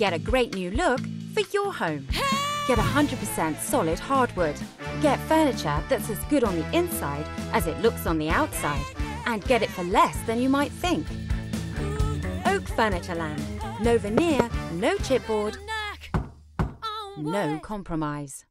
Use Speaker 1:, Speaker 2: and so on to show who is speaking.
Speaker 1: Get a great new look for your home. Get 100% solid hardwood. Get furniture that's as good on the inside as it looks on the outside. And get it for less than you might think. Oak Furniture Land. No veneer, no chipboard, no compromise.